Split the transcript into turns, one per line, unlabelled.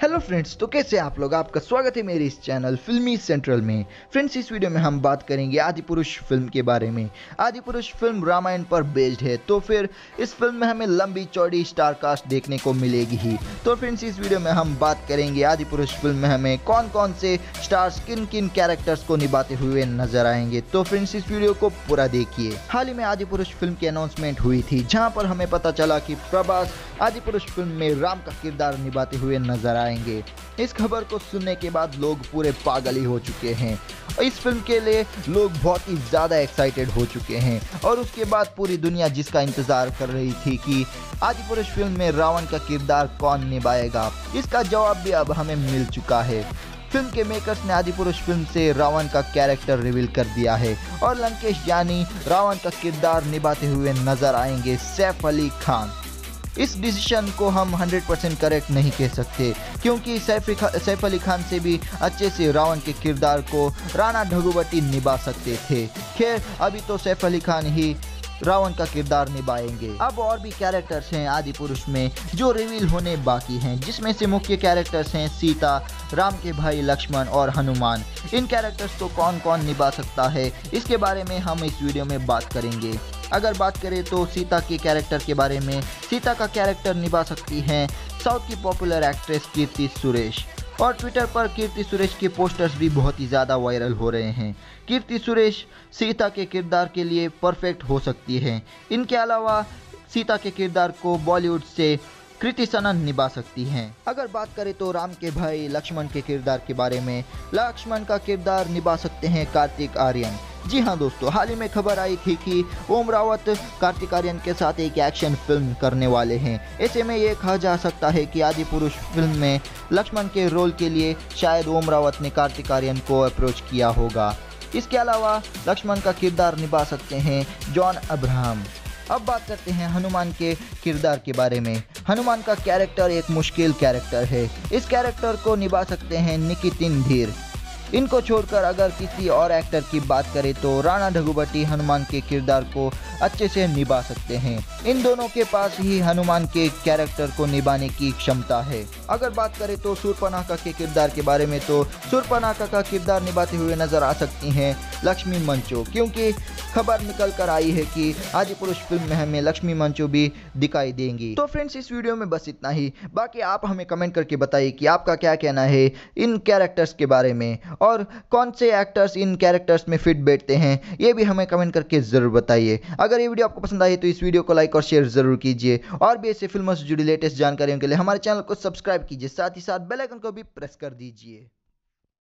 Hello friends तो कैसे आप लोग? आपका स्वागत है मेरे इस चैनल फिल्मी सेंट्रल में। फ्रेंड्स इस वीडियो में हम बात करेंगे आदि पुरुष फ़िल्म के बारे में। आदि पुरुष फ़िल्म रामायण पर बेस्ड है तो फिर इस फ़िल्म में हमें लंबी चौड़ी स्टार कास्ट देखने को मिलेगी ही। तो फ्रेंड्स इस वीडियो में हम बात करेंगे आदि पुरुष फ़िल्म में हमें कौन कौन से स्टार्स किन किन कैरेक्टर्स को निभाते हुए नज़र आएँगे। तो फ्रेंड्स इस वीडियो को पूरा देखिए। हाल ही में आदि पुरुष फ़िल्म की अनाउंसमेंट हुई थी, जहाँ पर हमें पता चला की प्रभास आदि पुरुष फ़िल्म में राम का किरदार निभाते हुए नज़र आएँगे इस खबर को सुनने के बाद लोग पूरे पागल ही हो चुके हैं। इस फ़िल्म के लिए लोग बहुत ही ज़्यादा एक्साइटेड हो चुके हैं। और उसके बाद पूरी दुनिया जिसका इंतज़ार कर रही थी कि आदि पुरुष फ़िल्म में रावण का किरदार कौन निभाएगा, इसका जवाब भी अब हमें मिल चुका है। फ़िल्म के मेकर्स ने आदि पुरुष फ़िल्म से रावण का कैरेक्टर रिवील कर दिया है। और लंकेश यानी रावण का किरदार निभाते हुए नज़र आएँगे सैफ अली खान। इस डिसीज़न को हम 100% करेक्ट नहीं कह सकते, क्योंकि सैफ सैफ अली खान से भी अच्छे से रावण के किरदार को राणा ढगुबटी निभा सकते थे। खैर, अभी तो सैफ अली खान ही रावण का किरदार निभाएँगे। अब और भी कैरेक्टर्स हैं आदि पुरुष में, जो रिवील होने बाकी हैं, जिसमें से मुख्य कैरेक्टर्स हैं सीता, राम के भाई लक्ष्मण और हनुमान। इन कैरेक्टर्स को कौन कौन निभा सकता है, इसके बारे में हम इस वीडियो में बात करेंगे। अगर बात करें तो सीता के कैरेक्टर के बारे में, सीता का कैरेक्टर निभा सकती हैं साउथ की पॉपुलर एक्ट्रेस कीर्ति सुरेश। और ट्विटर पर कीर्ति सुरेश के पोस्टर्स भी बहुत ही ज़्यादा वायरल हो रहे हैं। कीर्ति सुरेश सीता के किरदार के लिए परफेक्ट हो सकती है। इनके अलावा सीता के किरदार को बॉलीवुड से कृति सनन निभा सकती हैं। अगर बात करें तो राम के भाई लक्ष्मण के किरदार के बारे में, लक्ष्मण का किरदार निभा सकते हैं कार्तिक आर्यन। जी हाँ दोस्तों, हाल ही में खबर आई थी कि ओम रावत कार्तिक आर्यन के साथ एक एक्शन फ़िल्म करने वाले हैं। ऐसे में ये कहा जा सकता है कि आदि पुरुष फ़िल्म में लक्ष्मण के रोल के लिए शायद ओम रावत ने कार्तिक आर्यन को अप्रोच किया होगा। इसके अलावा लक्ष्मण का किरदार निभा सकते हैं जॉन अब्राहम। अब बात करते हैं हनुमान के किरदार के बारे में। हनुमान का कैरेक्टर एक मुश्किल कैरेक्टर है। इस कैरेक्टर को निभा सकते हैं निकितिन धीर। इनको छोड़कर अगर किसी और एक्टर की बात करें तो राणा ढगुबटी हनुमान के किरदार को अच्छे से निभा सकते हैं। इन दोनों के पास ही हनुमान के कैरेक्टर को निभाने की क्षमता है। अगर बात करें तो सुरपनाका के किरदार के बारे में तो सुरपनाका का किरदार निभाते हुए नज़र आ सकती हैं लक्ष्मी मंचो, क्योंकि खबर निकल कर आई है कि आदि पुरुष फ़िल्म में हमें लक्ष्मी मंचो भी दिखाई देंगी। तो फ्रेंड्स, इस वीडियो में बस इतना ही। बाकी आप हमें कमेंट करके बताइए कि आपका क्या कहना है इन कैरेक्टर्स के बारे में। और कौन से एक्टर्स इन कैरेक्टर्स में फिट बैठते हैं, ये भी हमें कमेंट करके ज़रूर बताइए। अगर ये वीडियो आपको पसंद आई तो इस वीडियो को लाइक और शेयर ज़रूर कीजिए। और भी ऐसे फ़िल्मों से जुड़ी लेटेस्ट जानकारियों के लिए हमारे चैनल को सब्सक्राइब कीजिए। साथ ही साथ बेलाइकन को भी प्रेस कर दीजिए।